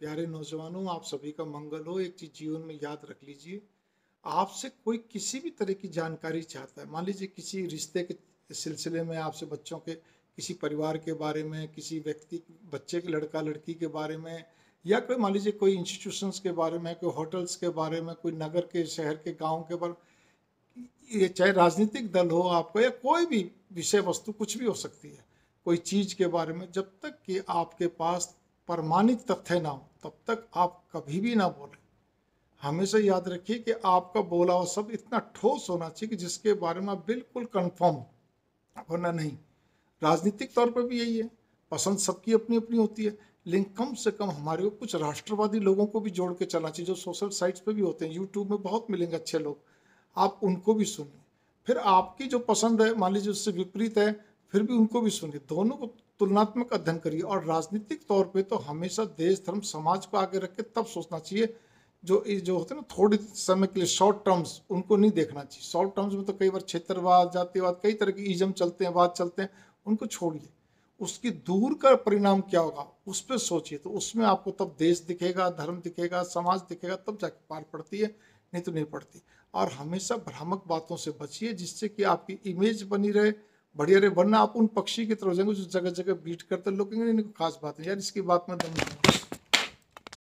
प्यारे नौजवानों, आप सभी का मंगल हो। एक चीज़ जीवन में याद रख लीजिए, आपसे कोई किसी भी तरह की जानकारी चाहता है, मान लीजिए किसी रिश्ते के सिलसिले में, आपसे बच्चों के, किसी परिवार के बारे में, किसी व्यक्ति, बच्चे के, लड़का लड़की के बारे में, या कोई, मान लीजिए कोई इंस्टीट्यूशंस के बारे में, कोई होटल्स के बारे में, कोई नगर के, शहर के, गाँव के बारे में, ये चाहे राजनीतिक दल हो आपको, या कोई भी विषय वस्तु, कुछ भी हो सकती है। कोई चीज़ के बारे में, जब तक कि आपके पास प्रमाणित तथ्य ना हो, तब तक आप कभी भी ना बोलें। हमेशा याद रखिए कि आपका बोला हुआ शब्द इतना ठोस होना चाहिए कि जिसके बारे में आप बिल्कुल कंफर्म हो, वरना नहीं। राजनीतिक तौर पर भी यही है। पसंद सबकी अपनी अपनी होती है, लेकिन कम से कम हमारे को कुछ राष्ट्रवादी लोगों को भी जोड़ के चलना चाहिए, जो सोशल साइट्स पे भी होते हैं यूट्यूब में बहुत मिलेंगे अच्छे लोग। आप उनको भी सुनिए। फिर आपकी जो पसंद है, मान लीजिए उससे विपरीत है फिर भी उनको भी सुनिए, दोनों को तुलनात्मक अध्ययन करिए और राजनीतिक तौर पे तो हमेशा देश, धर्म, समाज को आगे रख के तब सोचना चाहिए, जो जो होते हैं ना, थोड़े समय के लिए शॉर्ट टर्म्स उनको नहीं देखना चाहिए। शॉर्ट टर्म्स में तो कई बार क्षेत्रवाद, जातिवाद, कई तरह के इजम चलते हैं, वाद चलते हैं, उनको छोड़िए उसकी दूर का परिणाम क्या होगा, उस पर सोचिए तो उसमें आपको तब देश दिखेगा, धर्म दिखेगा, समाज दिखेगा, तब जाके पार पड़ती है, नहीं तो नहीं पड़ती। और हमेशा भ्रामक बातों से बचिए, जिससे कि आपकी इमेज बनी रहे बढ़िया रे वरना आप उन पक्षी की तरफ़ जाएँगे जो जगह जगह बीट करते लोग कहेंगे खास बात है। यार, इसकी बात में दम नहीं